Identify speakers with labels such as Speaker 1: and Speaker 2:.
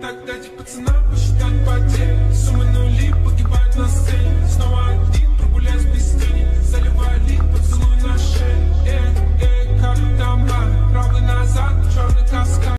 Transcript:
Speaker 1: Так дайте пацанам посчитать потери.